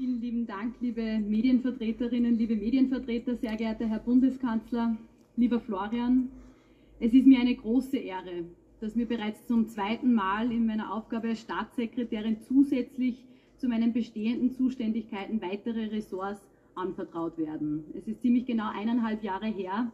Vielen lieben Dank, liebe Medienvertreterinnen, liebe Medienvertreter, sehr geehrter Herr Bundeskanzler, lieber Florian. Es ist mir eine große Ehre, dass mir bereits zum zweiten Mal in meiner Aufgabe als Staatssekretärin zusätzlich zu meinen bestehenden Zuständigkeiten weitere Ressorts anvertraut werden. Es ist ziemlich genau eineinhalb Jahre her,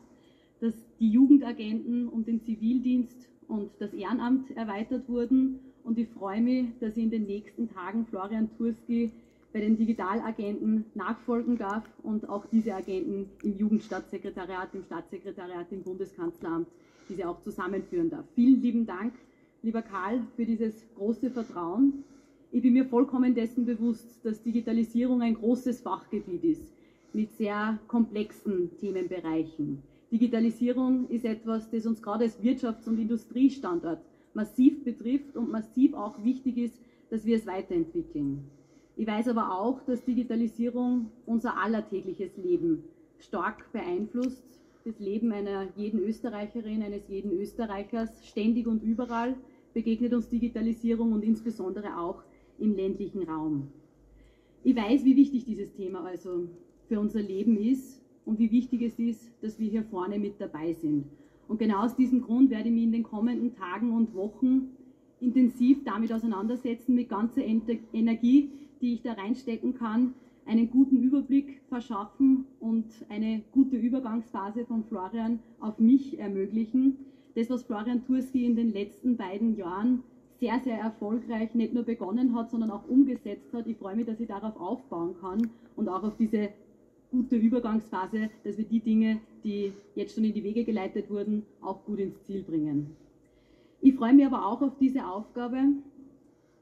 dass die Jugendagenten um den Zivildienst und das Ehrenamt erweitert wurden und ich freue mich, dass ich in den nächsten Tagen Florian Turski bei den Digitalagenten nachfolgen darf und auch diese Agenten im Jugendstaatssekretariat, im Staatssekretariat, im Bundeskanzleramt diese auch zusammenführen darf. Vielen lieben Dank, lieber Karl, für dieses große Vertrauen. Ich bin mir vollkommen dessen bewusst, dass Digitalisierung ein großes Fachgebiet ist mit sehr komplexen Themenbereichen. Digitalisierung ist etwas, das uns gerade als Wirtschafts- und Industriestandort massiv betrifft und massiv auch wichtig ist, dass wir es weiterentwickeln. Ich weiß aber auch, dass Digitalisierung unser allertägliches Leben stark beeinflusst. Das Leben einer jeden Österreicherin, eines jeden Österreichers, ständig und überall begegnet uns Digitalisierung und insbesondere auch im ländlichen Raum. Ich weiß, wie wichtig dieses Thema also für unser Leben ist und wie wichtig es ist, dass wir hier vorne mit dabei sind. Und genau aus diesem Grund werde ich mich in den kommenden Tagen und Wochen intensiv damit auseinandersetzen, mit ganzer Energie, die ich da reinstecken kann, einen guten Überblick verschaffen und eine gute Übergangsphase von Florian auf mich ermöglichen. Das, was Florian Turski in den letzten beiden Jahren sehr, sehr erfolgreich nicht nur begonnen hat, sondern auch umgesetzt hat. Ich freue mich, dass ich darauf aufbauen kann und auch auf diese gute Übergangsphase, dass wir die Dinge, die jetzt schon in die Wege geleitet wurden, auch gut ins Ziel bringen. Ich freue mich aber auch auf diese Aufgabe,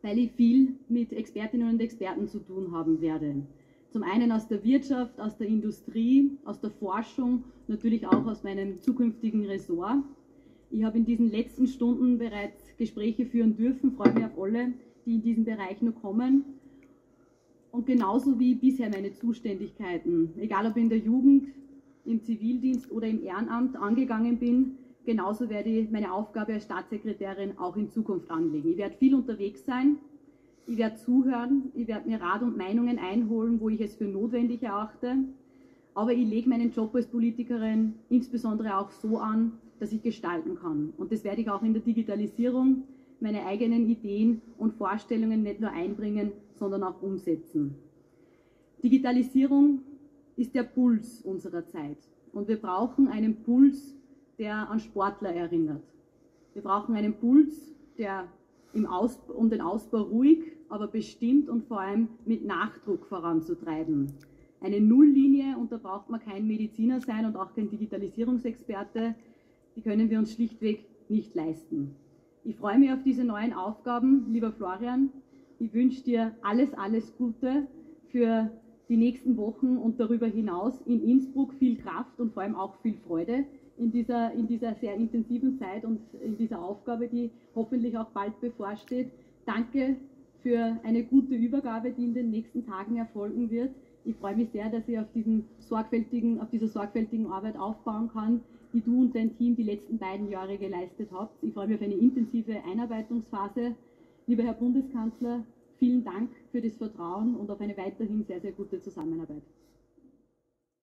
weil ich viel mit Expertinnen und Experten zu tun haben werde. Zum einen aus der Wirtschaft, aus der Industrie, aus der Forschung, natürlich auch aus meinem zukünftigen Ressort. Ich habe in diesen letzten Stunden bereits Gespräche führen dürfen, freue mich auf alle, die in diesen Bereich noch kommen. Und genauso wie bisher meine Zuständigkeiten, egal ob in der Jugend, im Zivildienst oder im Ehrenamt angegangen bin, genauso werde ich meine Aufgabe als Staatssekretärin auch in Zukunft anlegen. Ich werde viel unterwegs sein, ich werde zuhören, ich werde mir Rat und Meinungen einholen, wo ich es für notwendig erachte, aber ich lege meinen Job als Politikerin insbesondere auch so an, dass ich gestalten kann. Und das werde ich auch in der Digitalisierung meine eigenen Ideen und Vorstellungen nicht nur einbringen, sondern auch umsetzen. Digitalisierung ist der Puls unserer Zeit und wir brauchen einen Puls, der an Sportler erinnert. Wir brauchen einen Puls, der um den Ausbau ruhig, aber bestimmt und vor allem mit Nachdruck voranzutreiben. Eine Nulllinie, und da braucht man kein Mediziner sein und auch kein Digitalisierungsexperte, die können wir uns schlichtweg nicht leisten. Ich freue mich auf diese neuen Aufgaben, lieber Florian. Ich wünsche dir alles, alles Gute für die nächsten Wochen und darüber hinaus in Innsbruck viel Kraft und vor allem auch viel Freude in dieser, in dieser sehr intensiven Zeit und in dieser Aufgabe, die hoffentlich auch bald bevorsteht. Danke für eine gute Übergabe, die in den nächsten Tagen erfolgen wird. Ich freue mich sehr, dass ich auf, diesem sorgfältigen, auf dieser sorgfältigen Arbeit aufbauen kann, die du und dein Team die letzten beiden Jahre geleistet habt. Ich freue mich auf eine intensive Einarbeitungsphase. Lieber Herr Bundeskanzler, vielen Dank für das Vertrauen und auf eine weiterhin sehr, sehr gute Zusammenarbeit.